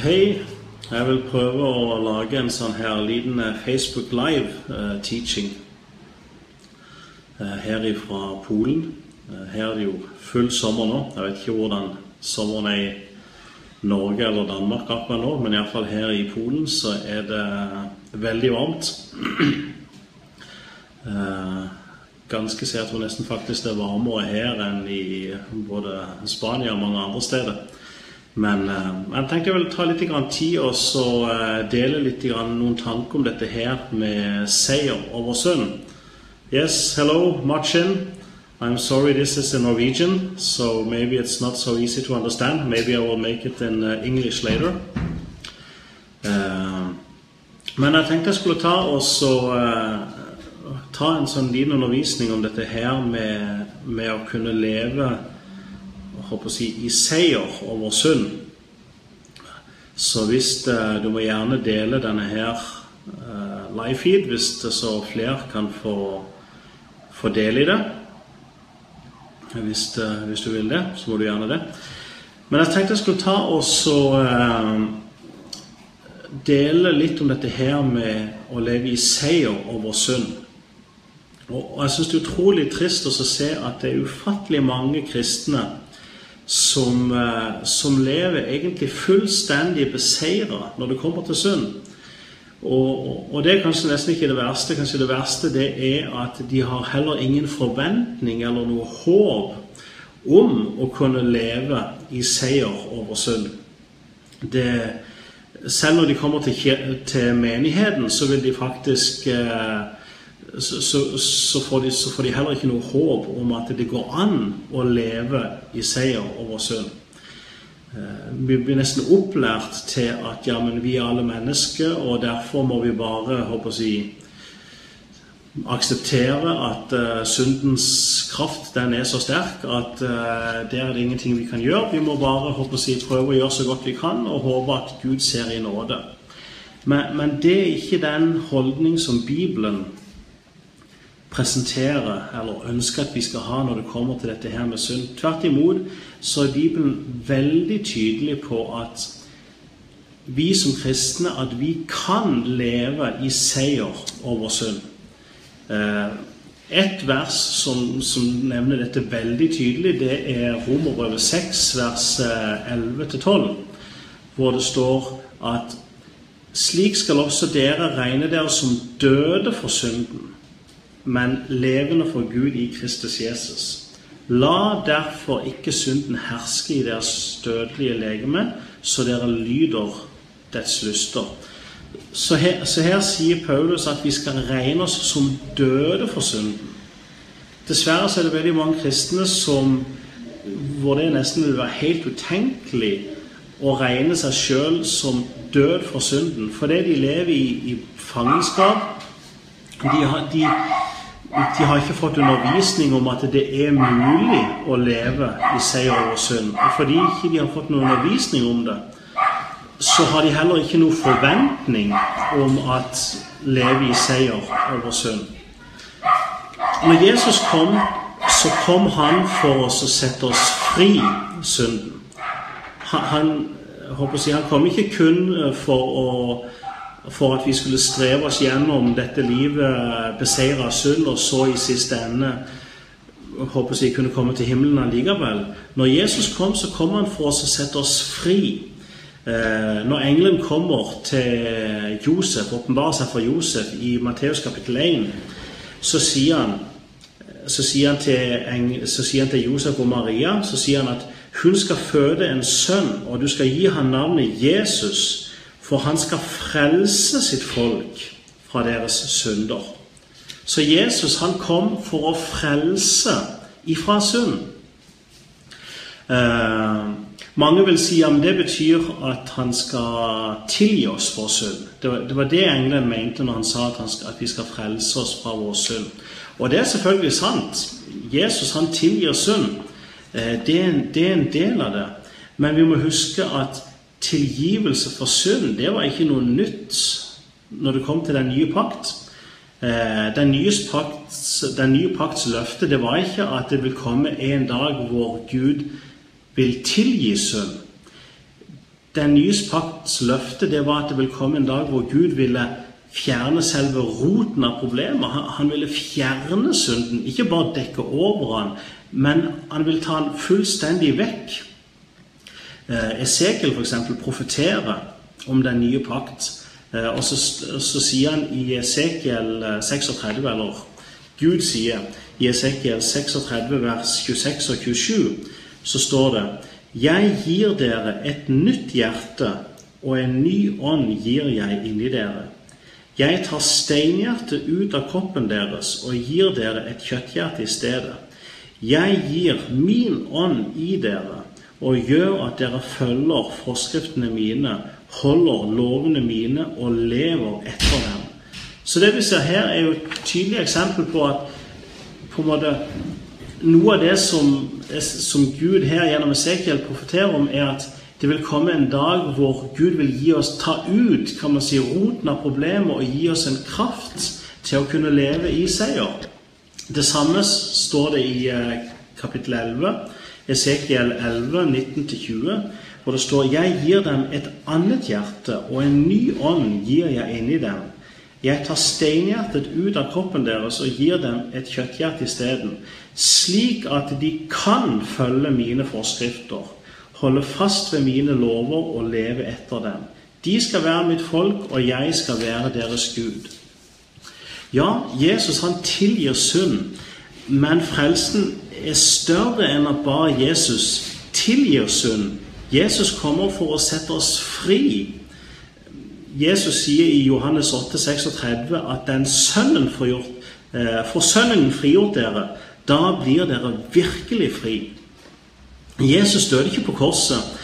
Hei. Jeg vil prøve å lage en sånn her liten eh, Facebook Live-teaching her fra Polen. Eh, her er det jo full sommer nå. Jeg vet ikke hvordan sommeren er i Norge eller Danmark akkurat nå, men iallfall her i Polen så er det veldig varmt. Eh, ganske sikkert nesten faktisk det er varmere her enn i både Spania og mange andre steder. Men eh, jeg tenkte jeg ville ta litt tid og så eh, dele litt noen tanker om dette her med seier over sønnen. Yes, hello, Marcin. I'm sorry this is in Norwegian, so maybe it's not so easy to understand. Maybe I will make it in uh, English later. Men jeg tenkte jeg skulle ta og så uh, ta en sånn liten undervisning om dette her med, med å kunne leve håper å si, i seier over synd. Så hvis det, eh, Du må gjerne dele denne her uh, live feed hvis det så flere kan få, få del i det. Hvis, det, hvis, du vil det, så må du gjerne det. Men jeg tenkte jeg skulle ta og så uh, dele litt om dette her med å leve i seier over synd. Og, og jeg syns det er utrolig trist å se at det er ufattelig mange kristne som, eh, som lever egentlig fullstendig beseira når det kommer til synd. Og, og, det er kanskje nesten ikke det verste. Kanskje det verste det er at de har heller ingen forventning eller noe håp om å kunne leve i seier over synd. Selv når de kommer til, til, menigheten, så vil de faktisk eh, så, så, så, får de, så, får de, heller ikke noe håp om at det går an å leve i seier over synd. Eh, vi blir nesten opplært til at ja, men vi er alle mennesker, og derfor må vi bare håper å si, akseptere at uh, syndens kraft den er så sterk at uh, der er det ingenting vi kan gjøre. Vi må bare håper å si, prøve å gjøre så godt vi kan og håpe at Gud ser i nåde. Men, men det er ikke den holdning som Bibelen presentere eller ønsker at vi skal ha når det kommer til dette her med synd. Tvert imot så er Bibelen veldig tydelig på at vi som kristne at vi kan leve i seier over synd. Eh, et vers som, som, nevner dette veldig tydelig, det er Romerbrevet 6, vers 11-12, eh, hvor det står at slik skal også dere regne dere som døde for synden men levende for Gud i Kristus Jesus. La derfor ikke synden herske i deres dødelige legeme, så dere lyder dets lyster. Så her, så her, sier Paulus at vi skal regne oss som døde for synden. Dessverre så er det veldig mange kristne som, hvor det nesten vil være helt utenkelig å regne seg sjøl som død for synden. Fordi de lever i, i fangenskap. De, har, de, de har ikke fått undervisning om at det er mulig å leve i seier over synd. Og fordi ikke de har fått noen undervisning om det, så har de heller ikke noen forventning om at leve i seier over synd. Når Jesus kom, så kom han for oss å sette oss fri synden. Han, han, han kom ikke kun for å for at vi skulle streve oss gjennom dette livet, beseire synd, og så i siste ende håper jeg kunne komme til himmelen allikevel. Når Jesus kom, så kom han for oss å sette oss fri. Eh, når engelen kommer til Josef, åpenbarer seg for Josef i Matteus kapittel 1, så sier han, så sier han, til, så sier han til Josef og Maria så sier han at hun skal føde en sønn, og du skal gi ham navnet Jesus for han skal frelse sitt folk fra deres synder. Så Jesus han kom for å frelse ifra synd. Eh, mange vil si at det betyr at han skal tilgi oss vår synd. Det det, var det engelen mente når han sa at, han skal, at, vi skal frelse oss fra vår synd. Og det er selvfølgelig sant. Jesus han tilgir synd. Eh, det, er en, det er en del av det. Men vi må huske at tilgivelse for synd, det var ikke noe nytt når det kom til den nye pakt. Eh, den nye pakts, den nye pakts løfte det var ikke at det vil komme en dag hvor Gud vil tilgi synd. den nye pakts løfte det var at det ville komme en dag hvor Gud ville fjerne selve roten av problemet. Han, ville fjerne synden, ikke bare dekke over han, men han ville ta den fullstendig vekk. Eh, Esekiel f.eks. profeterer om den nye pakt. Eh, og så, så, sier han i Esekiel 36, eh, eller Gud sier i Esekiel 36 vers 26 og 27, så står det Jeg gir dere et nytt hjerte, og en ny ånd gir jeg inni dere. Jeg tar steinhjertet ut av kroppen deres og gir dere et kjøtthjerte i stedet. Jeg gir min ånd i dere og gjør at dere følger forskriftene mine holder lovene mine og lever etter dem. Så det vi ser her, er jo et tydelig eksempel på at på måte, noe av det som, som Gud her gjennom Esekiel profeterer om, er at det vil komme en dag hvor Gud vil gi oss, ta ut kan man si, roten av problemet og gi oss en kraft til å kunne leve i seier. Det samme står det i eh, kapittel 11, Esekiel 11, 19-20 hvor det står 'Jeg gir dem et annet hjerte, og en ny ånd gir jeg inni dem'. Jeg tar steinhjertet ut av kroppen deres og gir dem et kjøtthjerte isteden, slik at de kan følge mine forskrifter, holde fast ved mine lover og leve etter dem. De skal være mitt folk, og jeg skal være deres Gud. Ja, Jesus han tilgir synd, men frelsen er større enn at bare Jesus tilgir synd. Jesus kommer for å sette oss fri. Jesus sier i Johannes 8, 36 at den sønnen får, gjort, for sønnen frigjort dere, da blir dere virkelig fri. Jesus døde ikke på korset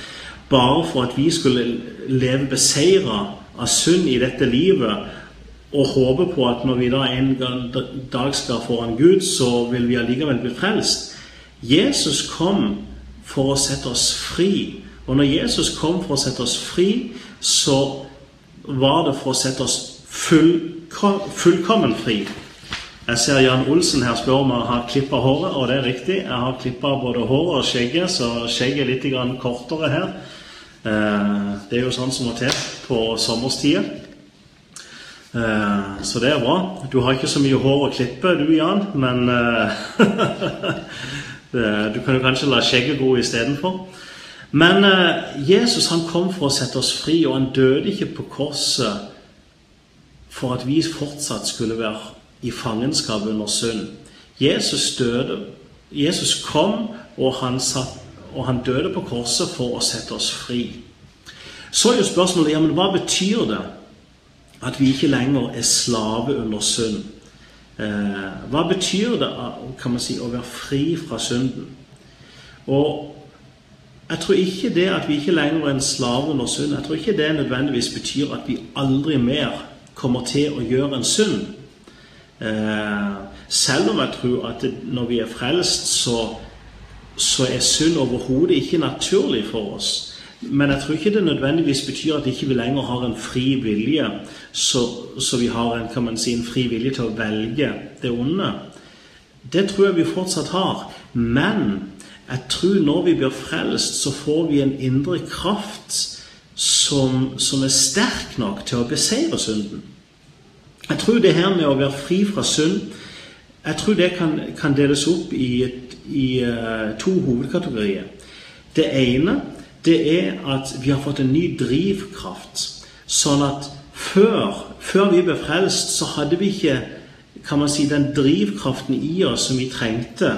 bare for at vi skulle leve beseira av synd i dette livet og håpe på at når vi da en dag skal foran Gud, så vil vi allikevel bli frelst. Jesus kom for å sette oss fri og når Jesus kom for å sette oss fri, så var det for å sette oss fullkom, fullkommen fri. Jeg ser Jan Olsen her spør om jeg har klippa håret, og det er riktig. Jeg har klippa både håret og skjegget, så skjegget er litt kortere her. Eh, det er jo sånn som må til på sommerstida. Eh, så det er bra. Du har ikke så mye hår å klippe, du Jan, men eh, du kan jo kanskje la skjegget gro istedenfor. Men eh, Jesus han kom for å sette oss fri, og han døde ikke på korset for at vi fortsatt skulle være i fangenskap under synd. Jesus døde. Jesus kom, og han, satt, og han døde på korset for å sette oss fri. Så er jo spørsmålet ja, men hva betyr det at vi ikke lenger er slave under synd? Eh, hva betyr det kan man si, å være fri fra synden? Og jeg tror ikke det at vi ikke lenger er en slave under synd, jeg tror ikke det nødvendigvis betyr at vi aldri mer kommer til å gjøre en synd. Eh, selv om jeg tror at når vi er frelst, så, så er synd overhodet ikke naturlig for oss. Men jeg tror ikke det nødvendigvis betyr at ikke vi lenger har en fri vilje, så, så, vi har en, kan man si, en fri vilje til å velge det onde. Det tror jeg vi fortsatt har. Men jeg tror når vi blir frelst, så får vi en indre kraft som, som er sterk nok til å beseire synden. Jeg tror det her med å være fri fra synd jeg tror det kan, kan deles opp i, et, i uh, to hovedkategorier. Det ene det er at vi har fått en ny drivkraft. Sånn at før, før vi ble frelst, så hadde vi ikke kan man si, den drivkraften i oss som vi trengte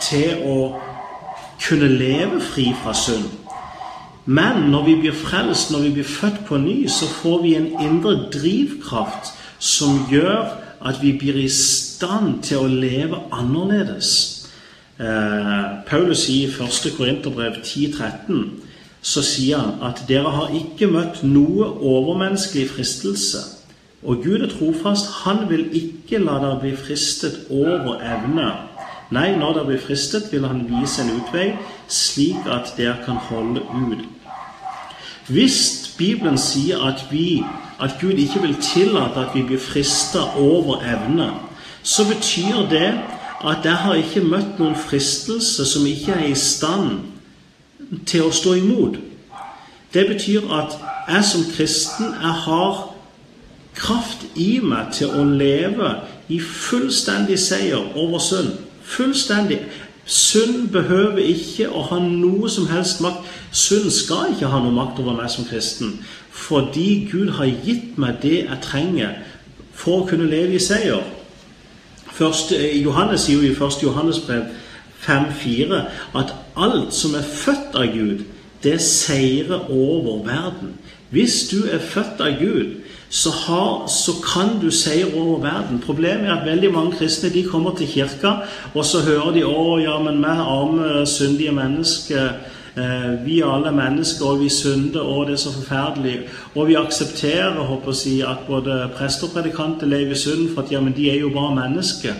til å kunne leve fri fra synd. Men når vi blir frelst, når vi blir født på ny, så får vi en indre drivkraft som gjør at vi blir i stand til å leve annerledes. Eh, Paulus sier i 1. Korinterbrev 10,13 så sier han at dere har ikke møtt noe overmenneskelig fristelse. Og Gud er trofast. Han vil ikke la dere bli fristet over evne. Nei, når dere blir fristet, vil han vise en utvei, slik at dere kan holde ut. Hvis Bibelen sier at, vi, at Gud ikke vil tillate at vi blir frista over evne, så betyr det at jeg har ikke møtt noen fristelse som ikke er i stand til å stå imot. Det betyr at jeg som kristen jeg har kraft i meg til å leve i fullstendig seier over synd. Fullstendig. Synd behøver ikke å ha noe som helst makt. Synd skal ikke ha noe makt over meg som kristen, fordi Gud har gitt meg det jeg trenger for å kunne leve i seier. Første, eh, Johannes sier jo i 1. Johannes brev 5,4 at alt som er født av Gud, det seirer over verden. Hvis du er født av Gud, så, har, så, kan du seire over verden. Problemet er at veldig mange kristne de kommer til kirka, og så hører de 'Å, ja, men vi arme, syndige mennesker' eh, vi er alle mennesker, og vi synder, og det er så forferdelig. Og vi aksepterer håper å si, at både prester og predikanter lever i synd, for at ja, men de er jo bare mennesker.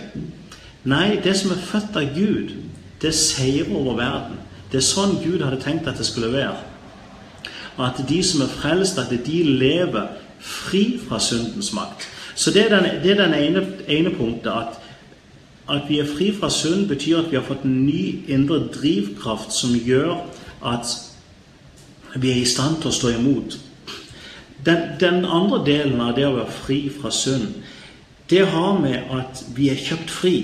Nei, det som er født av Gud, det seier over verden. Det er sånn Gud hadde tenkt at det skulle være. At de som er frelst, at de lever fri fra syndens makt. Så det er den, det er den ene, ene, punktet. At, at vi er fri fra synd, betyr at vi har fått en ny indre drivkraft som gjør at vi er i stand til å stå imot. Den, den andre delen av det å være fri fra synd, det har med at vi er kjøpt fri.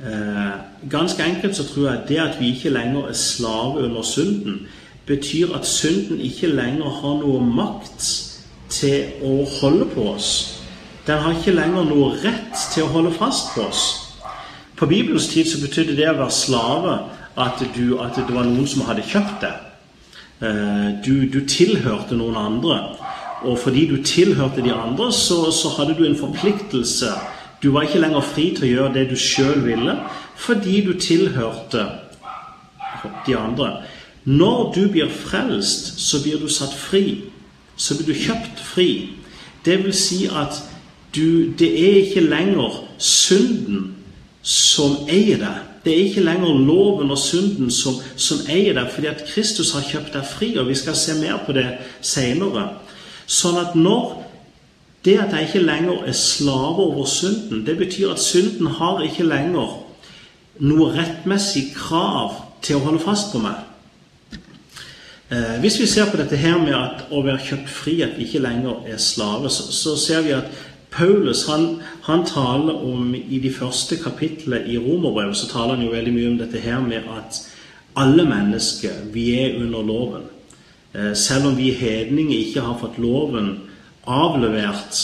Eh, ganske enkelt så tror jeg det at vi ikke lenger er slave under synden, betyr at synden ikke lenger har noe makt til å holde på oss. Den har ikke lenger noe rett til å holde fast på oss. På Bibelens tid så betydde det å være slave at, du, at det var noen som hadde kjøpt deg. Eh, du, du, tilhørte noen andre. Og fordi du tilhørte de andre, så, så hadde du en forpliktelse. Du var ikke lenger fri til å gjøre det du sjøl ville, fordi du tilhørte de andre. Når du blir frelst, så blir du satt fri så blir du kjøpt fri. Det vil si at du, det er ikke lenger synden som eier deg. Det er ikke lenger loven og synden som, som eier deg, fordi at Kristus har kjøpt deg fri. og Vi skal se mer på det senere. Sånn at når det at jeg ikke lenger er slave over synden, det betyr at synden har ikke lenger noe rettmessig krav til å holde fast på meg. Eh, hvis vi ser på dette her med at å være kjøpt fri, at vi ikke lenger er slave, så, ser vi at Paulus han, han, taler om I de første kapitlene i Romerbrevet så taler han jo veldig mye om dette her med at alle mennesker, vi er under loven. Eh, selv om vi hedninger ikke har fått loven avlevert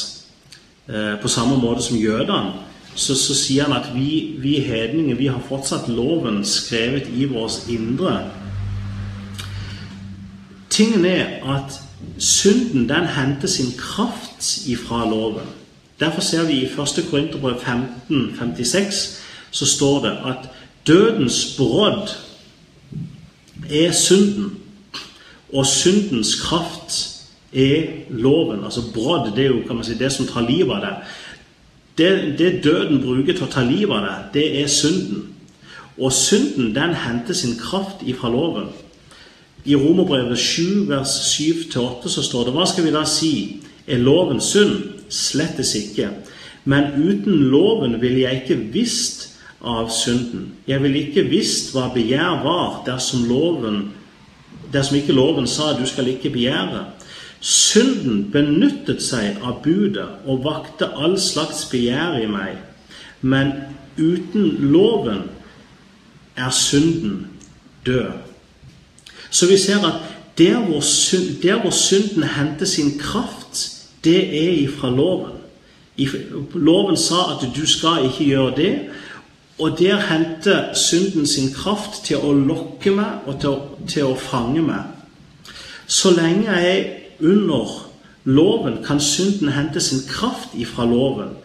eh, på samme måte som jødene, så, så, sier han at vi, vi hedninger vi har fortsatt loven skrevet i vårt indre. Tingen er at synden den henter sin kraft ifra loven. Derfor ser vi i 1. Korinterbrev 15, 56, så står det at dødens brodd er synden, og syndens kraft er loven. Altså brodd, det er jo kan man si, det som tar livet av deg. Det, det døden bruker til å ta livet av deg, det er synden. Og synden den henter sin kraft ifra loven. I Romerbrevet 7, vers 7-8 så står det Hva skal vi da si? Er loven synd? Slettes ikke. Men uten loven ville jeg ikke visst av synden. Jeg ville ikke visst hva begjær var, dersom, loven, dersom ikke loven sa du skal ikke begjære. Synden benyttet seg av budet og vakte all slags begjær i meg. Men uten loven er synden død. Så vi ser at der hvor, synd, der hvor synden henter sin kraft, det er ifra loven. Loven sa at du skal ikke gjøre det. Og der henter synden sin kraft til å lokke meg og til til å fange meg. Så lenge jeg under loven, kan synden hente sin kraft ifra loven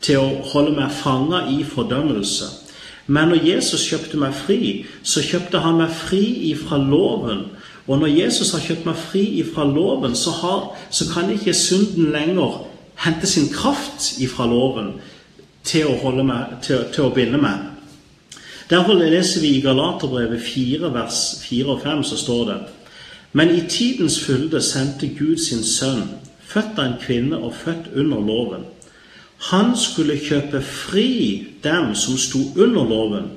til å holde meg fanga i fordømmelse. Men når Jesus kjøpte meg fri, så kjøpte han meg fri ifra loven. Og når Jesus har kjøpt meg fri ifra loven, så, har, så kan ikke synden lenger hente sin kraft ifra loven til å, meg, til, til å binde meg. Derfor leser vi i Galaterbrevet 4, vers 4 og 5, så står det Men i tidens fylde sendte Gud sin sønn, født av en kvinne og født under loven han skulle kjøpe fri dem som sto under loven,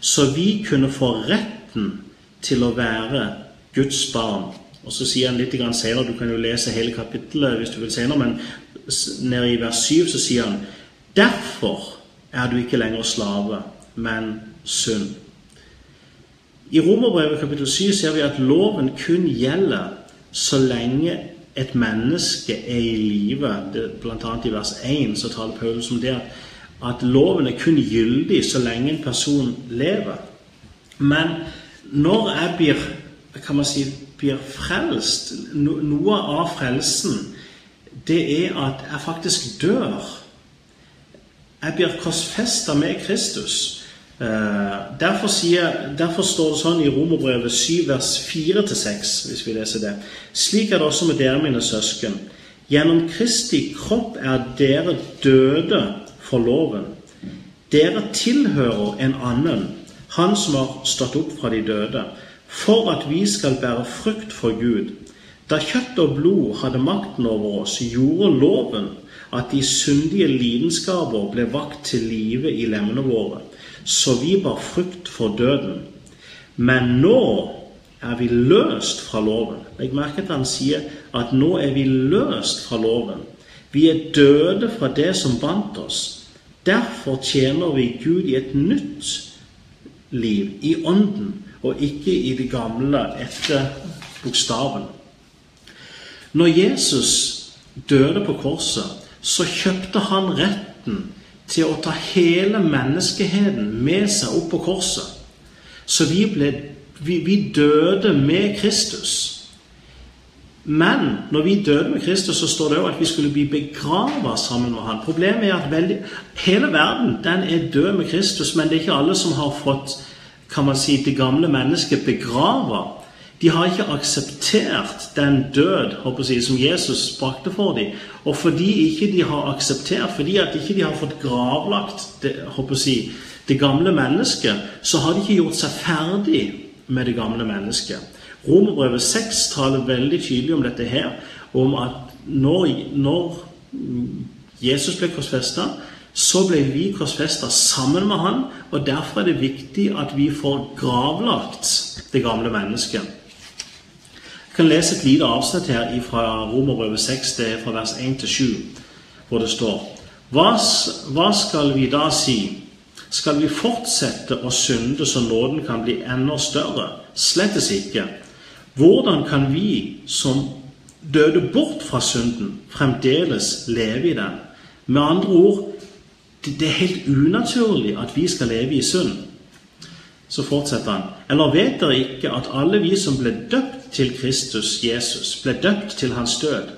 så vi kunne få retten til å være Guds barn. Og så sier han litt senere, du kan jo lese hele kapittelet hvis du vil senere, men nede i vers 7 så sier han Derfor er du ikke lenger slave, men sunn. I Romerbrevet kapittel 7 ser vi at loven kun gjelder så lenge et menneske er i live. Bl.a. i vers 1 så taler Paulus om det at loven er kun gyldig så lenge en person lever. Men når jeg blir, kan man si, blir frelst Noe av frelsen, det er at jeg faktisk dør. Jeg blir korsfesta med Kristus. Eh, derfor, sier, derfor, står det sånn i Romerbrevet 7, vers 4-6, hvis vi leser det. Slik er det også med dere, mine søsken. Gjennom Kristi kropp er dere døde for loven. Dere tilhører en annen, han som har stått opp fra de døde, for at vi skal bære frukt for Gud. Da kjøtt og blod hadde makten over oss, gjorde loven at de syndige lidenskaper ble vakt til live i lemmene våre så vi bar frukt for døden. Men nå er vi løst fra loven. Legg merke til at han sier at nå er vi løst fra loven. Vi er døde fra det som bandt oss. Derfor tjener vi Gud i et nytt liv, i ånden, og ikke i det gamle etter bokstaven. Når Jesus døde på korset, så kjøpte han retten til å ta hele menneskeheten med seg opp på korset. Så vi, ble, vi, vi døde med Kristus. Men når vi døde med Kristus, så står det òg at vi skulle bli begrava sammen med Han. Problemet er at veldig, hele verden den er død med Kristus, men det er ikke alle som har fått kan man si, det gamle mennesket begrava. De har ikke akseptert den død jeg, som Jesus brakte for dem. Og fordi ikke de har akseptert, fordi at ikke de har fått gravlagt det, jeg, det gamle mennesket, så har de ikke gjort seg ferdig med det gamle mennesket. Romerbrevet 6 taler veldig tydelig om dette her, om at når, når Jesus ble korsfesta, så ble vi korsfesta sammen med han, og derfor er det viktig at vi får gravlagt det gamle mennesket. Kan lese et lite avsnitt her fra Romerbrevet 6, det er fra vers 1 til 7, hvor det står hva, hva skal vi da si? Skal vi fortsette å synde så nåden kan bli enda større? Slettes ikke. Hvordan kan vi som døde bort fra synden, fremdeles leve i den? Med andre ord, det er helt unaturlig at vi skal leve i synd. Så fortsetter han. Eller vet dere ikke at alle vi som ble døpt til Kristus Jesus, ble døpt til hans død?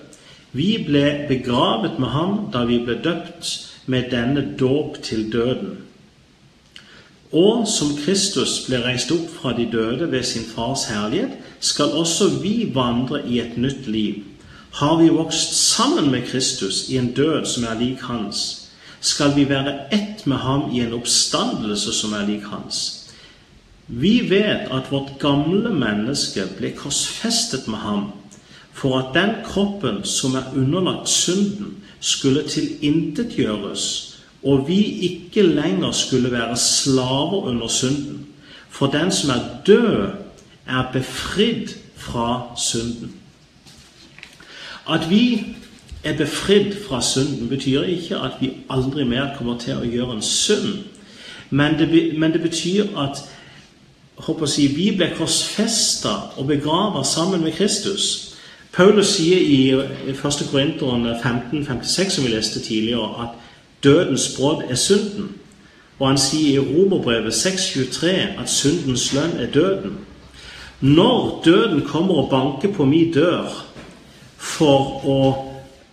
Vi ble begravet med ham da vi ble døpt med denne dåp til døden. Og som Kristus ble reist opp fra de døde ved sin fars herlighet, skal også vi vandre i et nytt liv. Har vi vokst sammen med Kristus i en død som er lik hans, skal vi være ett med ham i en oppstandelse som er lik hans. Vi vet at vårt gamle menneske ble korsfestet med ham for at den kroppen som er underlagt synden, skulle tilintetgjøres, og vi ikke lenger skulle være slaver under synden. For den som er død, er befridd fra synden. At vi er befridd fra synden, betyr ikke at vi aldri mer kommer til å gjøre en synd. Men det, men det betyr at si, vi ble korsfesta og begrava sammen med Kristus. Paulus sier i 1. Korinteren 1556, som vi leste tidligere, at dødens brodd er synden. Og han sier i Romerbrevet 6,23 at syndens lønn er døden. Når døden kommer og banker på min dør for å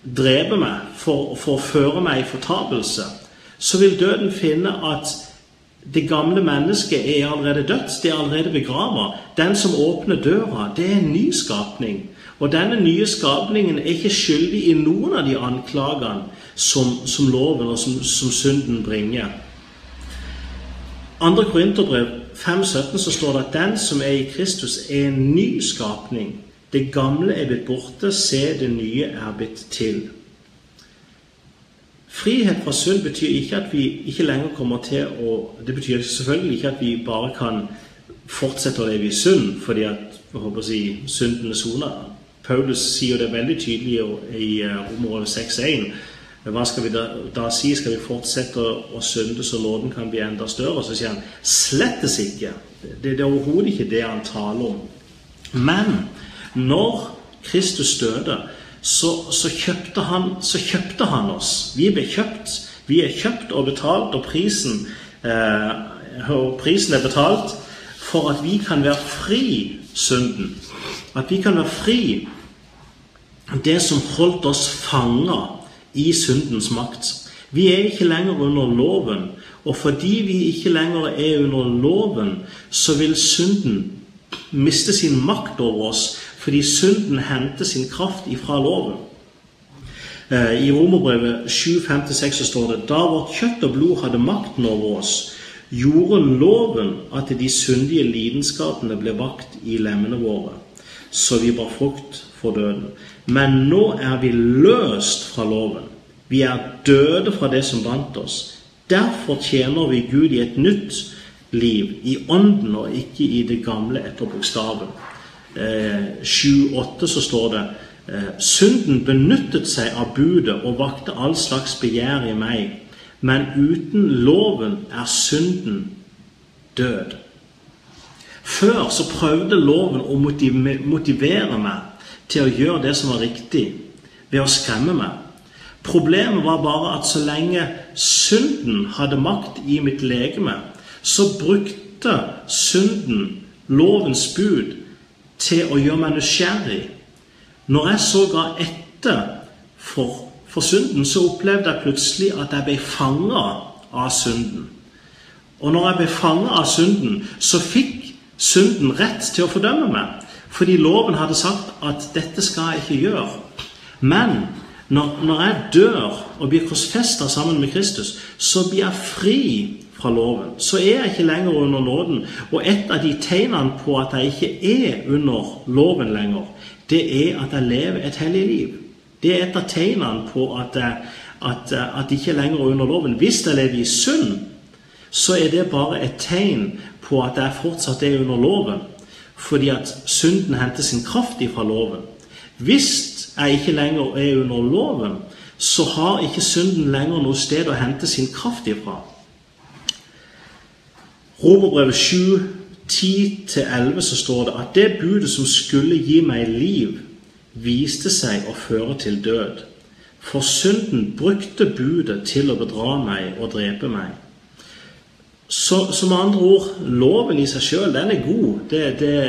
drepe meg, for, for å føre meg i fortapelse, så vil døden finne at det gamle mennesket er allerede dødt, det er allerede begrava. Den som åpner døra, det er en ny skapning. Og denne nye skapningen er ikke skyldig i noen av de anklagene som, som loven og som, som, synden bringer. Andre Korinterbrev 5,17 så står det at den som er i Kristus, er en ny skapning. Det gamle er blitt borte, se det nye er blitt til. Frihet fra synd betyr ikke at vi ikke lenger kommer til å Det betyr selvfølgelig ikke at vi bare kan fortsette å leve i synd fordi at jeg håper å si, synden er sona. Paulus sier det veldig tydelig i Romerbrevet 6.1. Hva skal vi da, da, si? Skal vi fortsette å synde så nåden kan bli enda større? Så sier han slettes ikke. Det, det er overhodet ikke det han taler om. Men når Kristus døde, så, så, kjøpte han, så, kjøpte han, oss. Vi ble kjøpt. Vi er kjøpt og betalt, og prisen, eh, og prisen er betalt for at vi kan være fri synden. At vi kan være fri det som holdt oss fanga i syndens makt. Vi er ikke lenger under loven, og fordi vi ikke lenger er under loven, så vil synden miste sin makt over oss, fordi synden henter sin kraft ifra loven. Eh, I Romerbrevet 7.56 står det da vårt kjøtt og blod hadde makten over oss, gjorde loven at de syndige lidenskapene ble vakt i lemmene våre, så vi bar frukt for døden. Men nå er vi løst fra loven. Vi er døde fra det som bandt oss. Derfor tjener vi Gud i et nytt liv, i ånden og ikke i det gamle etter bokstaven. Eh, 7-8 så står det «Sunden Synden benyttet seg av budet og vakte all slags begjær i meg. Men uten loven er synden død. Før så prøvde loven å motivere meg til å gjøre det som var riktig, ved å skremme meg. Problemet var bare at så lenge synden hadde makt i mitt legeme, så brukte synden lovens bud til å gjøre meg nysgjerrig. Når jeg så ga etter for, for synden, så opplevde jeg plutselig at jeg ble fanga av synden. Og når jeg ble fanga av synden, så fikk synden rett til å fordømme meg. Fordi loven hadde sagt at 'dette skal jeg ikke gjøre'. Men når, når jeg dør og blir korsfesta sammen med Kristus, så blir jeg fri fra loven. Så er jeg ikke lenger under nåden. Og et av de tegnene på at jeg ikke er under loven lenger, det er at jeg lever et hellig liv. Det er et av tegnene på at jeg, at, at jeg ikke er lenger under loven. Hvis jeg lever i synd, så er det bare et tegn på at jeg fortsatt er under loven. Fordi at synden henter sin kraft ifra loven. Hvis jeg ikke lenger er under loven, så har ikke synden lenger noe sted å hente sin kraft ifra. Romerbrevet 7, 10-11 så står det at det budet som skulle gi meg liv, viste seg å føre til død. For synden brukte budet til å bedra meg og drepe meg. Så, med andre ord, loven i seg sjøl, den er god. Det, det,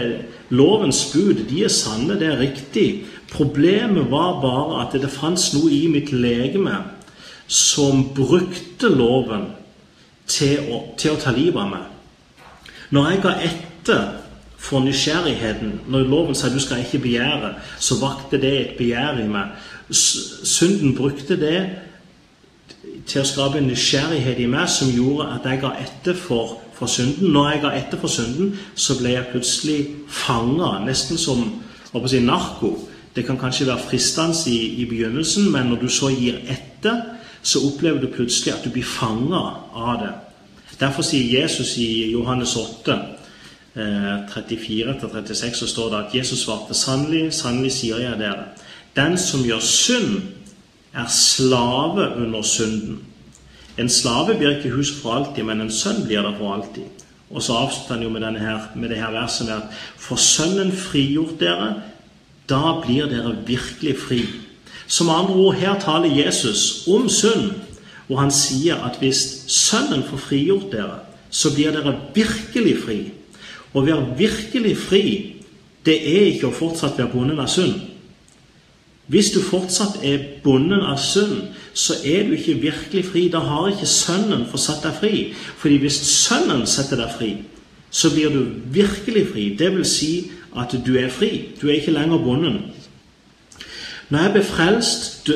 lovens bud, de er sanne, det er riktig. Problemet var bare at det fantes noe i mitt legeme som brukte loven til å, til å ta livet av meg. Når jeg ga etter for nysgjerrigheten, når loven sa du skal ikke begjære, så vakte det et begjær i meg. Synden brukte det til å skape en nysgjerrighet i meg som gjorde at jeg ga etter for, for synden. Når jeg ga etter for synden, så ble jeg plutselig fanga, nesten som si, narko. Det kan kanskje være fristende i, i, begynnelsen, men når du så gir etter, så opplever du plutselig at du blir fanga av det. Derfor sier Jesus i Johannes 8, eh, 34-36, så står det at Jesus svarte sannelig, sannelig sier jeg dere, den som gjør synd, er slave under synden. En slave blir ikke hus for alltid, men en sønn blir det for alltid. Og så avslutter han jo med, her, med det her verset med at For Sønnen frigjort dere, da blir dere virkelig fri. Som andre ord, her taler Jesus om synd, og han sier at hvis Sønnen får frigjort dere, så blir dere virkelig fri. Å være virkelig fri, det er ikke å fortsatt være bonden av synd. Hvis du fortsatt er bonden av synd, så er du ikke virkelig fri. Da har ikke Sønnen fått satt deg fri. Fordi hvis Sønnen setter deg fri, så blir du virkelig fri. Det vil si at du er fri. Du er ikke lenger bonden. Når jeg ble frelst,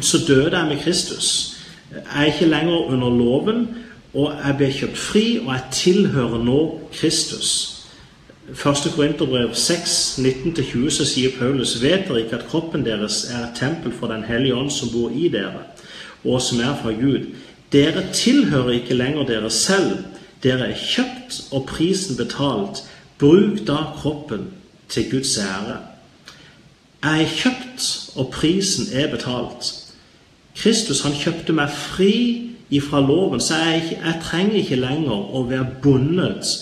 så døde jeg med Kristus. Jeg er ikke lenger under loven, og jeg ble kjøpt fri, og jeg tilhører nå Kristus. 1. Korinterbrev 6, 19-20 så sier Paulus vet dere ikke at kroppen deres er et tempel for Den hellige ånd som bor i dere, og som er fra Gud. Dere tilhører ikke lenger dere selv. Dere er kjøpt og prisen betalt. Bruk da kroppen til Guds ære. Jeg er kjøpt, og prisen er betalt. Kristus han kjøpte meg fri ifra loven, så jeg, jeg trenger ikke lenger å være bundet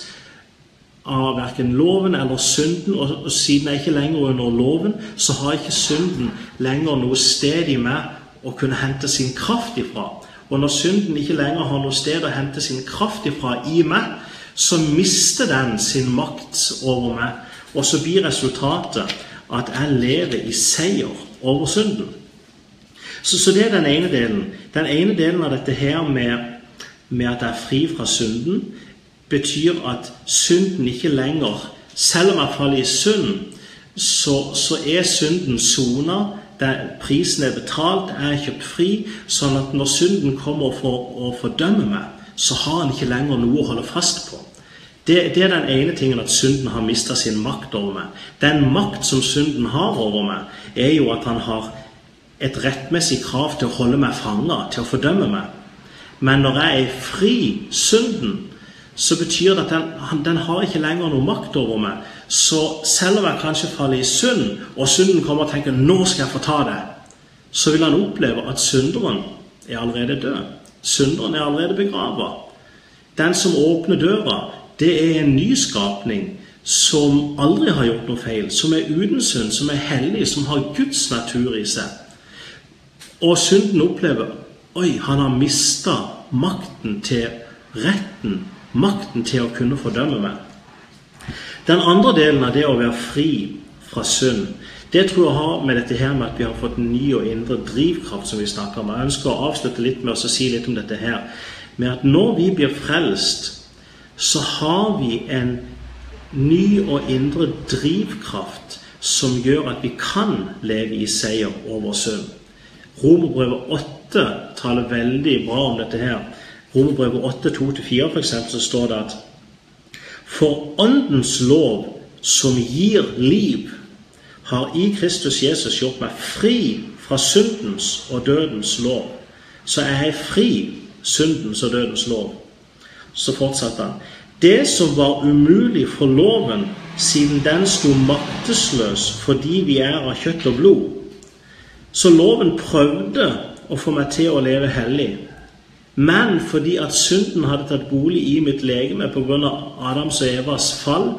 av verken loven eller synden. Og, og siden jeg ikke lenger er under loven, så har ikke synden lenger noe sted i meg å kunne hente sin kraft ifra. Og når synden ikke lenger har noe sted å hente sin kraft ifra i meg, så mister den sin makt over meg. Og så blir resultatet at jeg lever i seier over synden. Så, så, det er den ene delen. Den ene delen av dette her med, med at jeg er fri fra synden, betyr at synden ikke lenger Selv om jeg faller i synd, så, så er synden sona. Prisen er betalt, jeg er kjøpt fri. Sånn at når synden kommer for å fordømme meg, så har han ikke lenger noe å holde fast på. Det, det, er den ene tingen at synden har mista sin makt over meg. Den makt som synden har over meg, er jo at han har et rettmessig krav til å holde meg fanga, til å fordømme meg. Men når jeg er fri synden, så betyr det at den, den, har ikke lenger noe makt over meg. Så selv om jeg kanskje faller i synd, og synden kommer og tenker 'nå skal jeg få ta det', så vil han oppleve at synderen er allerede død. Synderen er allerede begrava. Den som åpner døra, det er en nyskapning som aldri har gjort noe feil, som er uten synd, som er hellig, som har Guds natur i seg. Og synden opplever Oi, han har mista makten til retten makten til å kunne fordømme meg. Den andre delen av det å være fri fra synd, det tror jeg har med dette her med at vi har fått en ny og indre drivkraft, som vi snakker om. Jeg ønsker å avslutte litt med å si litt om dette her. Med at når vi blir frelst, så har vi en ny og indre drivkraft som gjør at vi kan leve i seier over synd. Romerbrevet 8 taler veldig bra om dette her. Romerbrevet 8, 2-4 f.eks. så står det at For Åndens lov, som gir liv, har i Kristus Jesus gjort meg fri fra syndens og dødens lov. Så jeg er fri syndens og dødens lov. Så fortsatte han. Det som var umulig for loven, siden den sto maktesløs fordi vi er av kjøtt og blod. Så loven prøvde å få meg til å leve hellig. Men fordi at synden hadde tatt bolig i mitt legeme pga. Adams og Evas fall,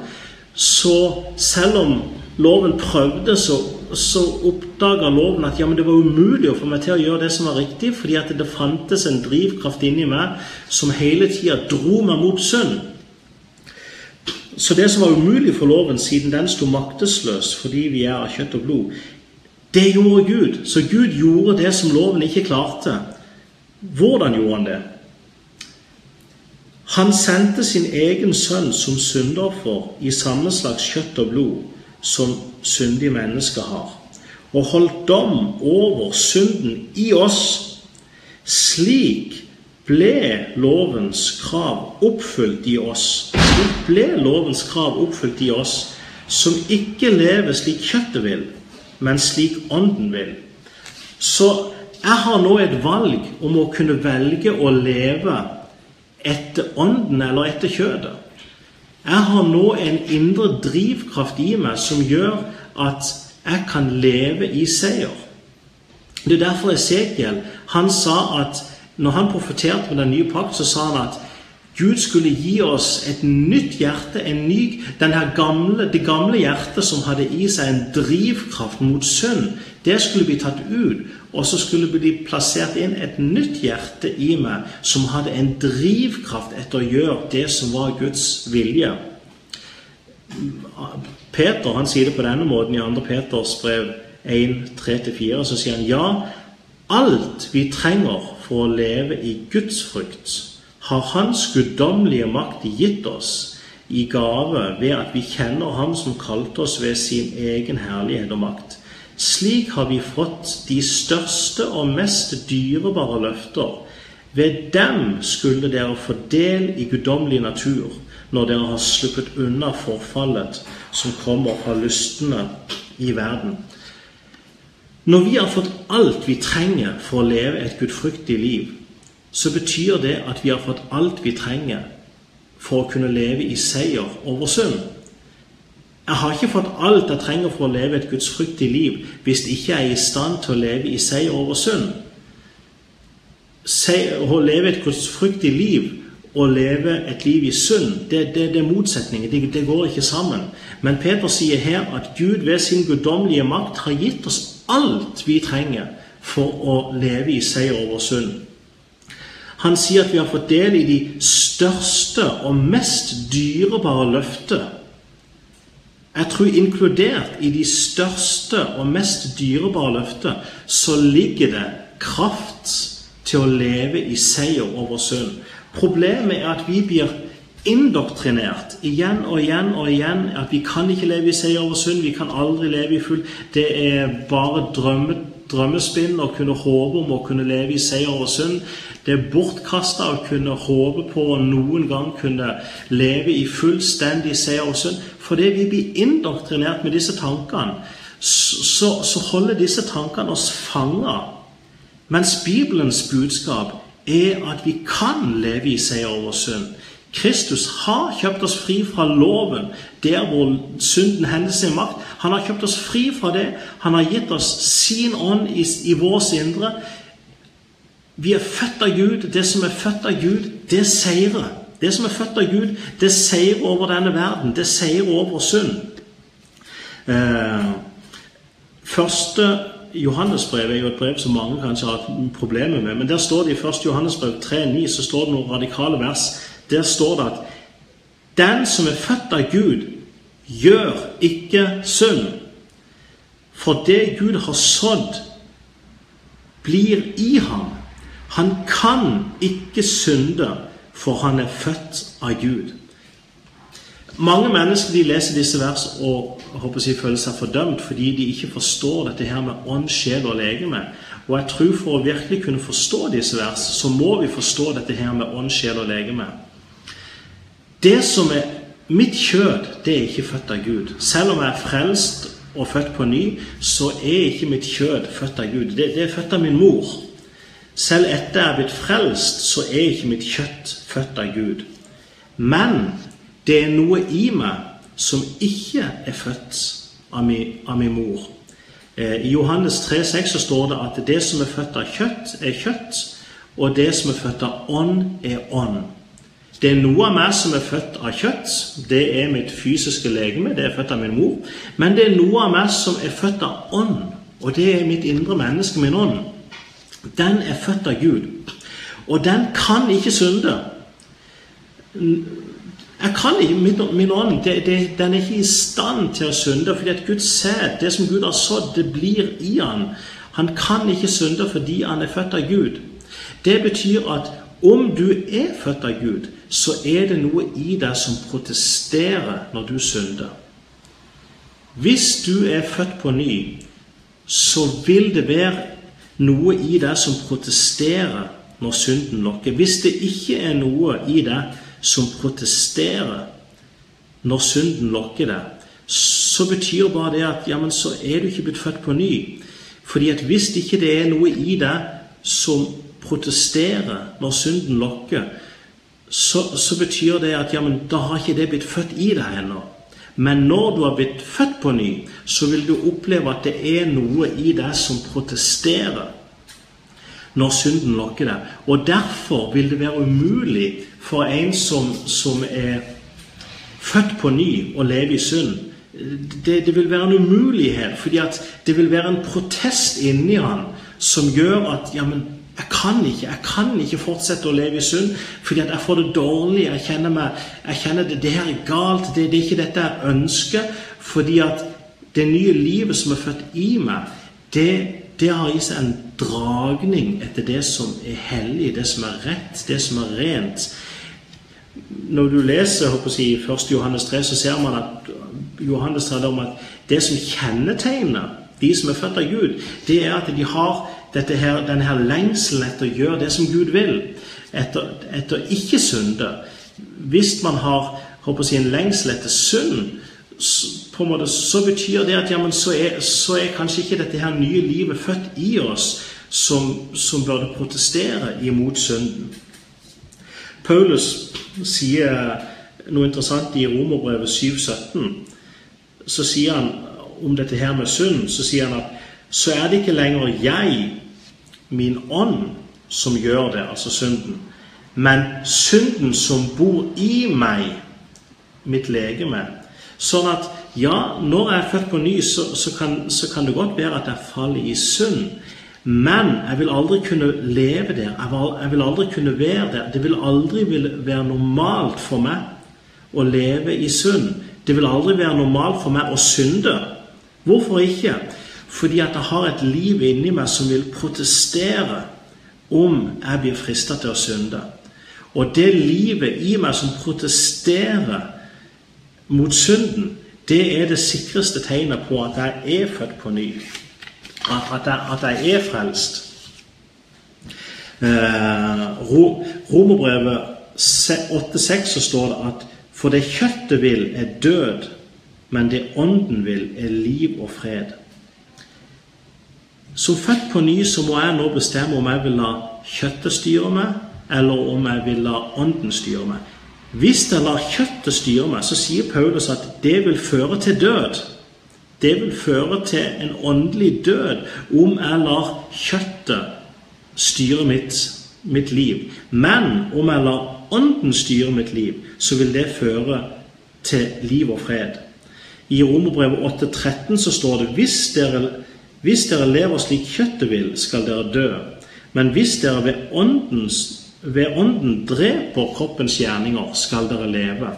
så selv om loven prøvde, så, så oppdaga loven at ja, det var umulig å få meg til å gjøre det som var riktig, fordi at det fantes en drivkraft inni meg som hele tida dro meg mot synd. Så det som var umulig for loven, siden den sto maktesløs fordi vi er av kjøtt og blod, det gjorde Gud. Så Gud gjorde det som loven ikke klarte. Hvordan gjorde han det? Han sendte sin egen sønn som syndoffer i samme slags kjøtt og blod som syndige mennesker har, og holdt dom over synden i oss. Slik ble lovens krav oppfylt i oss. Slik ble lovens krav oppfylt i oss, som ikke lever slik kjøttet vil, men slik ånden vil. Så jeg har nå et valg om å kunne velge å leve etter ånden eller etter kjødet. Jeg har nå en indre drivkraft i meg som gjør at jeg kan leve i seier. Det er derfor Esekiel han sa at når han profeterte med den nye pakt, så sa han at Gud skulle gi oss et nytt hjerte, en ny, gamle, det gamle hjertet som hadde i seg en drivkraft mot synd. Det skulle bli tatt ut, og så skulle bli plassert inn et nytt hjerte i meg som hadde en drivkraft etter å gjøre det som var Guds vilje. Peter han sier det på denne måten i 2. Peters brev 1, 3-4. Så sier han ja, alt vi trenger for å leve i Guds frukt har Hans guddommelige makt gitt oss i gave ved at vi kjenner Ham som kalte oss ved sin egen herlighet og makt. Slik har vi fått de største og mest dyrebare løfter. Ved dem skulle dere få del i guddommelig natur når dere har sluppet unna forfallet som kommer fra lystene i verden. Når vi har fått alt vi trenger for å leve et gudfryktig liv, så betyr det at vi har fått alt vi trenger for å kunne leve i seier over synd. Jeg har ikke fått alt jeg trenger for å leve et gudsfryktig liv hvis ikke jeg er i stand til å leve i seier over synd. Å leve et gudsfryktig liv og leve et liv i synd, det, det, det er motsetninger. Det, det, går ikke sammen. Men Peter sier her at Gud ved sin guddommelige makt har gitt oss alt vi trenger for å leve i seier over synd. Han sier at vi har fått del i de største og mest dyrebare løfter jeg tror inkludert i de største og mest dyrebare løfter så ligger det kraft til å leve i seier over synd. Problemet er at vi blir indoktrinert igjen og igjen og igjen at vi kan ikke leve i seier over synd. Vi kan aldri leve i full Det er bare drømme, drømmespinn og kunne håpe om å kunne leve i seier og synd. Det er bortkasta å kunne håpe på å noen gang kunne leve i fullstendig seier og synd. Fordi vi blir indoktrinert med disse tankene, så, så holder disse tankene oss fanga. Mens Bibelens budskap er at vi kan leve i seier over synd. Kristus har kjøpt oss fri fra loven, der hvor synden hender sin makt. Han har kjøpt oss fri fra det. Han har gitt oss sin ånd i, i vårt indre. Vi er født av Gud. Det som er født av Gud, det seirer. Det som er født av Gud, det seier over denne verden. Det seier over synd. Eh, første Johannesbrev er jo et brev som mange kanskje har problemer med. Men der står det i 1. Johannesbrev 3,9 så står det noen radikale vers. Der står det at den som er født av Gud, gjør ikke synd. For det Gud har sådd, blir i ham. Han kan ikke synde for han er født av Gud. Mange mennesker de leser disse vers og håper jeg, føler seg fordømt fordi de ikke forstår dette her med ånd, sjel og legeme. Og jeg tror For å virkelig kunne forstå disse vers, så må vi forstå dette her med ånd, sjel og legeme. Det som er mitt kjød, det er ikke født av Gud. Selv om jeg er frelst og født på ny, så er ikke mitt kjød født av Gud. Det, det er født av min mor. Selv etter jeg er blitt frelst, så er ikke mitt kjøtt født av Gud. Men det er noe i meg som ikke er født av min, av min mor. Eh, I Johannes 3,6 så står det at det som er født av kjøtt, er kjøtt, og det som er født av ånd, er ånd. Det er noe av meg som er født av kjøtt. Det er mitt fysiske legeme. Det er født av min mor. Men det er noe av meg som er født av ånd, og det er mitt indre menneske, min ånd den er født av Gud. Og den kan ikke synde. Jeg kan ikke, Min, ånd det, det, den er ikke i stand til å synde, fordi at Guds sæd, det som Gud har sådd, det blir i han. Han kan ikke synde fordi han er født av Gud. Det betyr at om du er født av Gud, så er det noe i deg som protesterer når du synder. Hvis du er født på ny, så vil det være noe i deg som protesterer når synden lokker. Hvis det ikke er noe i deg som protesterer når synden lokker deg, så betyr bare det at ja, men så er du ikke blitt født på ny. Fordi at hvis ikke det er noe i deg som protesterer når synden lokker, så, så betyr det at ja, men da har ikke det blitt født i deg ennå. Men når du har blitt født på ny, så vil du oppleve at det er noe i deg som protesterer når synden lokker deg. Og derfor vil det være umulig for en som, som er født på ny, å leve i synd. Det, det, vil være en umulighet, fordi det vil være en protest inni han som gjør at ja, men jeg kan ikke jeg kan ikke fortsette å leve i synd fordi at jeg får det dårlig. Jeg kjenner, meg, jeg kjenner det, det her er galt. Det, det, er ikke dette jeg ønsker. Fordi at det nye livet som er født i meg, det, det har i seg en dragning etter det som er hellig, det som er rett, det som er rent. Når du leser håper jeg, 1. Johannes 3, så ser man at Johannes taler om at det som kjennetegner de som er født av Gud, det er at de har her, denne her lengselen etter å gjøre det som Gud vil, etter, etter ikke synde. Hvis man har håper jeg, en lengsel etter synd, en måte, så betyr det at ja, så, er, så, er, kanskje ikke dette her nye livet født i oss som, som burde protestere imot synden. Paulus sier noe interessant i Romerbrevet 7,17. Så sier han om dette her med synd, så sier han at så er det ikke lenger jeg, min ånd, som gjør det, altså synden, men synden som bor i meg, mitt legeme. Sånn at ja, når jeg er født på ny, så, så, kan, det godt være at jeg faller i synd. Men jeg vil aldri kunne leve der. Jeg vil aldri kunne være der. Det vil aldri være normalt for meg å leve i synd. Det vil aldri være normalt for meg å synde. Hvorfor ikke? Fordi at jeg har et liv inni meg som vil protestere om jeg blir frista til å synde. Og det livet i meg som protesterer mot synden, det er det sikreste tegnet på at jeg er født på ny. At jeg, at jeg er frelst. Eh, Romerbrevet 8,6 så står det at for det kjøttet vil, er død, men det ånden vil, er liv og fred. Som født på ny så må jeg nå bestemme om jeg vil la kjøttet styre meg, eller om jeg vil la ånden styre meg. Hvis jeg lar kjøttet styre meg, så sier Paulus at det vil føre til død. Det vil føre til en åndelig død om jeg lar kjøttet styre mitt, mitt liv. Men om jeg lar ånden styre mitt liv, så vil det føre til liv og fred. I Romerbrevet 8,13 så står det hvis dere hvis dere lever slik kjøttet vil, skal dere dø. Men hvis dere ved, åndens, ved ånden dreper kroppens gjerninger, skal dere leve.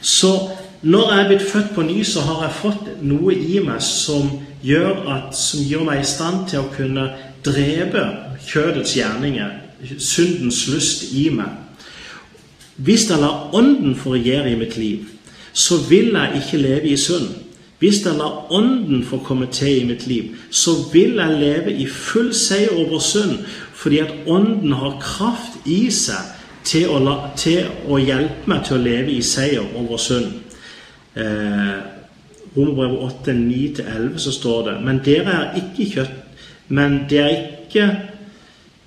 Så når jeg er blitt født på ny, så har jeg fått noe i meg som gjør, at, som gjør meg i stand til å kunne drepe kjødets gjerninger, syndens lyst i meg. Hvis jeg lar Ånden få regjere i mitt liv, så vil jeg ikke leve i synd. Hvis jeg lar Ånden få komme til i mitt liv, så vil jeg leve i full seier over synd, fordi at Ånden har kraft i seg til å, la, til å hjelpe meg til å leve i seier over synd. Eh, Romerbrevet 8, 9-11 så står det Men dere er ikke kjøtt Men det er ikke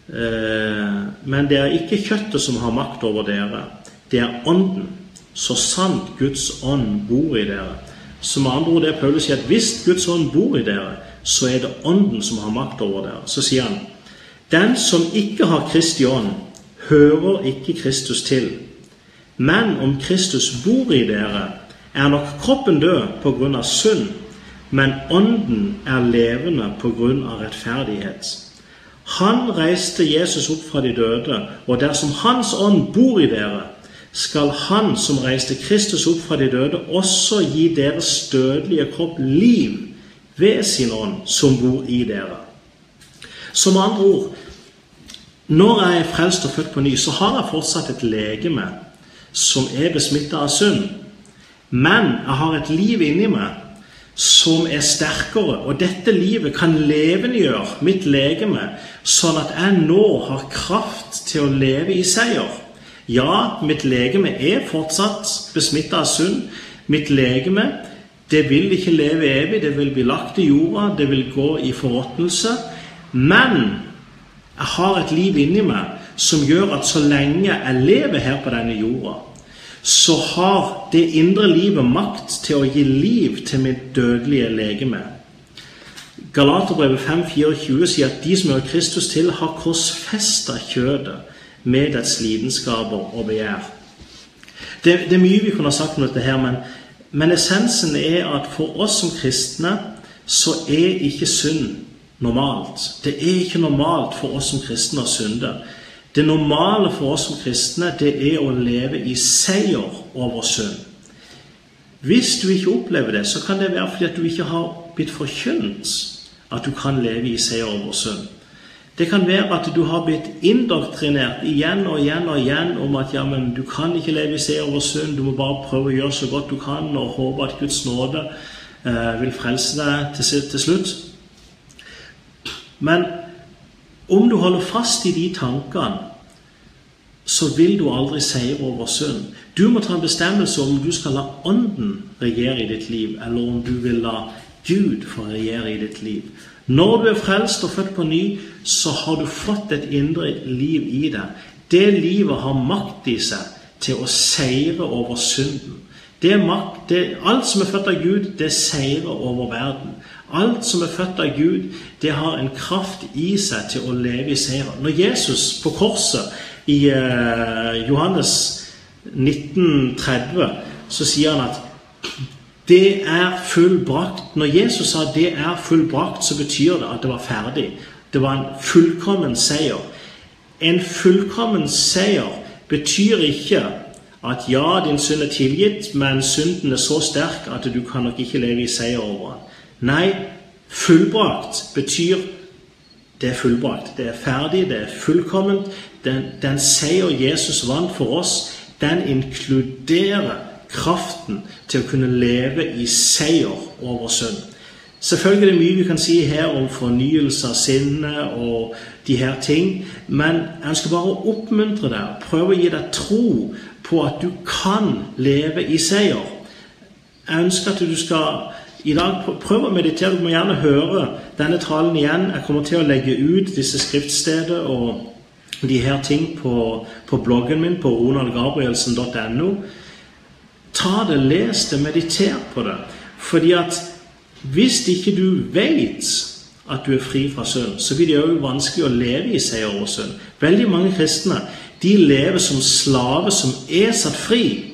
eh, Men det er ikke kjøttet som har makt over dere. Det er Ånden. Så sant Guds ånd bor i dere. Som andre ord det Paulus sier at hvis Guds ånd bor i dere, så er det Ånden som har makt over dere. Så sier han den som ikke har Kristi ånd, hører ikke Kristus til. Men om Kristus bor i dere, er nok kroppen død på grunn av synd, men ånden er levende på grunn av rettferdighet. Han reiste Jesus opp fra de døde, og dersom Hans ånd bor i dere, skal Han som reiste Kristus opp fra de døde, også gi deres dødelige kropp liv ved sin ånd som bor i dere. Som andre ord Når jeg er frelst og født på ny, så har jeg fortsatt et legeme som er besmitta av synd. Men jeg har et liv inni meg som er sterkere, og dette livet kan levendegjøre mitt legeme, sånn at jeg nå har kraft til å leve i seier. Ja, mitt legeme er fortsatt besmitta av synd. Mitt legeme det vil ikke leve evig, det vil bli lagt i jorda, det vil gå i forråtnelse. Men jeg har et liv inni meg som gjør at så lenge jeg lever her på denne jorda, så har det indre livet makt til å gi liv til mitt dødelige legeme. Galaterbrevet 5,24 sier at de som hører Kristus til, har korsfesta kjødet med dets lidenskaper og begjær. Det, det, er mye vi kunne ha sagt om dette, her, men, men essensen er at for oss som kristne så er ikke synd normalt. Det er ikke normalt for oss som kristne å synde. Det normale for oss som kristne det er å leve i seier over synd. Hvis du ikke opplever det, så kan det være fordi at du ikke har blitt forkynt at du kan leve i seier over synd. Det kan være at du har blitt indoktrinert igjen og igjen og igjen om at ja, men du kan ikke leve i seier over synd, du må bare prøve å gjøre så godt du kan og håpe at Guds nåde eh, vil frelse deg til, til slutt. Men om du holder fast i de tankene, så vil du aldri seire over synd. Du må ta en bestemmelse om du skal la Ånden regjere i ditt liv, eller om du vil la Gud få regjere i ditt liv. Når du er frelst og født på ny, så har du fått et indre liv i deg. Det livet har makt i seg til å seire over synden. Det er makt, det, alt som er født av Gud, det seirer over verden. Alt som er født av Gud, det har en kraft i seg til å leve i seier. Når Jesus på korset i eh, Johannes 1930 så sier han at det er fullbrakt. Når Jesus sa 'det er fullbrakt', så betyr det at det var ferdig. Det var en fullkommen seier. En fullkommen seier betyr ikke at ja, din synd er tilgitt, men synden er så sterk at du kan nok ikke leve i seier over den. Nei, fullbrakt betyr det er fullbrakt. Det er ferdig, det er fullkomment. Den, den seier Jesus vant for oss, den inkluderer kraften til å kunne leve i seier over synd. Selvfølgelig er det mye vi kan si her om fornyelse av sinnet og de her ting, men jeg ønsker bare å oppmuntre deg, prøve å gi deg tro på at du kan leve i seier. Jeg ønsker at du skal i dag prøve å meditere. Du må gjerne høre denne talen igjen. Jeg kommer til å legge ut disse skriftsteder og de her ting på, på bloggen min på ronaldgabrielsen.no. Ta det, les det, mediter på det. Fordi at hvis ikke du vet at du er fri fra synd, så blir det òg vanskelig å leve i seier over synd. Veldig mange kristne de lever som slaver som er satt fri.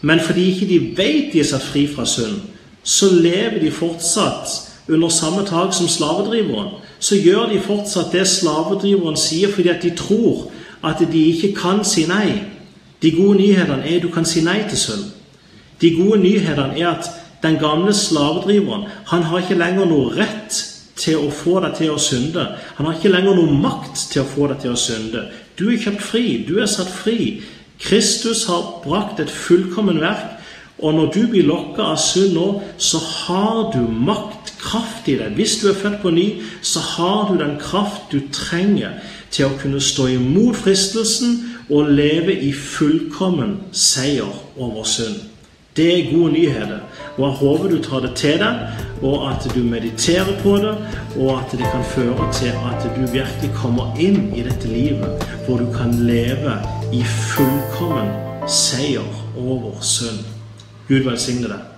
Men fordi ikke de vet de er satt fri fra synd, så lever de fortsatt under samme tak som slavedriveren. Så gjør de fortsatt det slavedriveren sier, fordi at de tror at de ikke kan si nei. De gode nyhetene er at du kan si nei til synd. De gode nyhetene er at den gamle slavedriveren han har ikke lenger noe rett til å få deg til å synde. Han har ikke lenger noe makt til å få deg til å synde. Du er kjøpt fri. Du er satt fri. Kristus har brakt et fullkommen verk. Og når du blir lokka av synd nå, så har du makt, kraft i deg. Hvis du er født på ny, så har du den kraft du trenger til å kunne stå imot fristelsen og leve i fullkommen seier over synd. Det er gode nyheter. Og jeg håper du tar det til deg, og at du mediterer på det, og at det kan føre til at du virkelig kommer inn i dette livet hvor du kan leve i fullkommen seier over synd. Gud velsigne deg.